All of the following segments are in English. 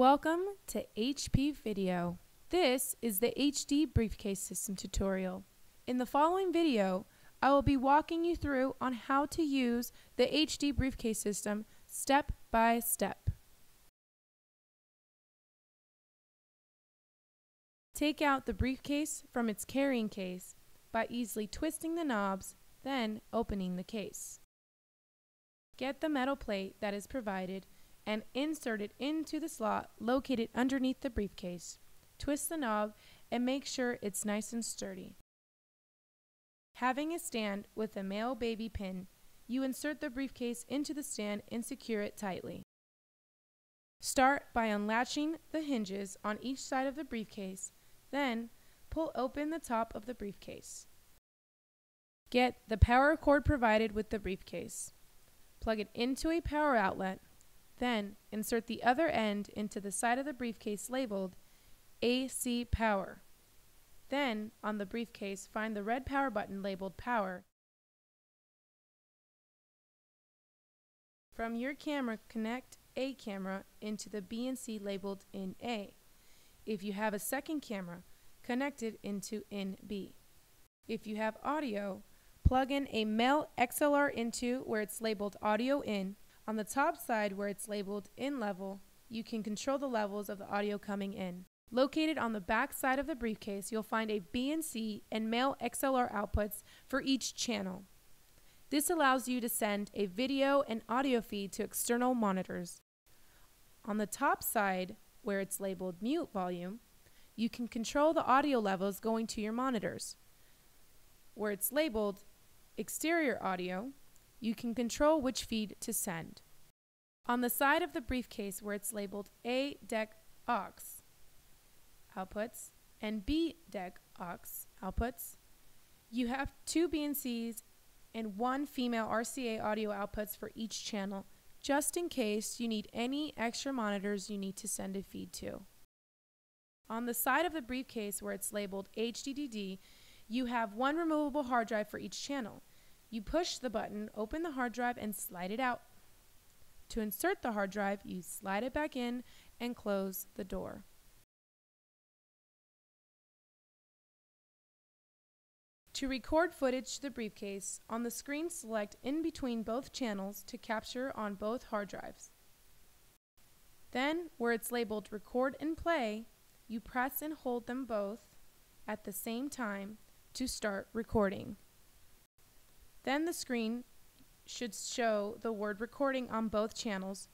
Welcome to HP Video. This is the HD Briefcase System tutorial. In the following video, I will be walking you through on how to use the HD Briefcase System step by step. Take out the briefcase from its carrying case by easily twisting the knobs, then opening the case. Get the metal plate that is provided and insert it into the slot located underneath the briefcase. Twist the knob and make sure it's nice and sturdy. Having a stand with a male baby pin, you insert the briefcase into the stand and secure it tightly. Start by unlatching the hinges on each side of the briefcase, then pull open the top of the briefcase. Get the power cord provided with the briefcase. Plug it into a power outlet then insert the other end into the side of the briefcase labeled AC Power. Then, on the briefcase, find the red power button labeled Power. From your camera, connect a camera into the BNC labeled in A. If you have a second camera, connect it into in B. If you have audio, plug in a male XLR into where it's labeled Audio In on the top side where it's labeled in level, you can control the levels of the audio coming in. Located on the back side of the briefcase, you'll find a BNC and male XLR outputs for each channel. This allows you to send a video and audio feed to external monitors. On the top side, where it's labeled mute volume, you can control the audio levels going to your monitors. Where it's labeled exterior audio, you can control which feed to send. On the side of the briefcase where it's labeled A deck aux outputs and B deck aux outputs, you have two BNCs and one female RCA audio outputs for each channel, just in case you need any extra monitors you need to send a feed to. On the side of the briefcase where it's labeled HDDD, you have one removable hard drive for each channel. You push the button, open the hard drive, and slide it out. To insert the hard drive, you slide it back in and close the door. To record footage to the briefcase, on the screen select in between both channels to capture on both hard drives. Then, where it's labeled record and play, you press and hold them both at the same time to start recording. Then the screen should show the word recording on both channels.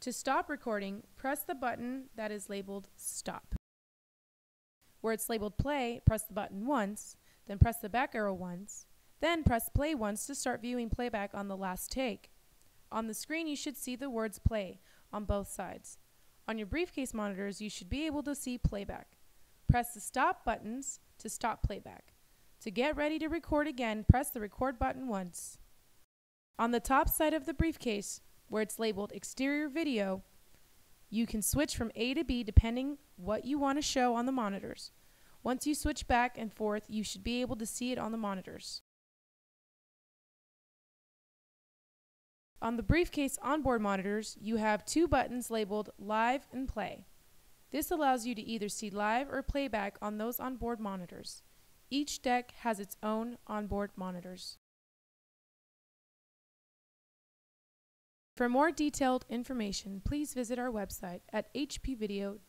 To stop recording, press the button that is labeled stop. Where it's labeled play, press the button once, then press the back arrow once, then press play once to start viewing playback on the last take. On the screen, you should see the words play on both sides. On your briefcase monitors, you should be able to see playback. Press the stop buttons to stop playback. To get ready to record again, press the record button once. On the top side of the briefcase, where it's labeled exterior video, you can switch from A to B depending what you want to show on the monitors. Once you switch back and forth, you should be able to see it on the monitors. On the briefcase onboard monitors, you have two buttons labeled Live and Play. This allows you to either see live or playback on those onboard monitors. Each deck has its own onboard monitors. For more detailed information, please visit our website at hpvideo.tv.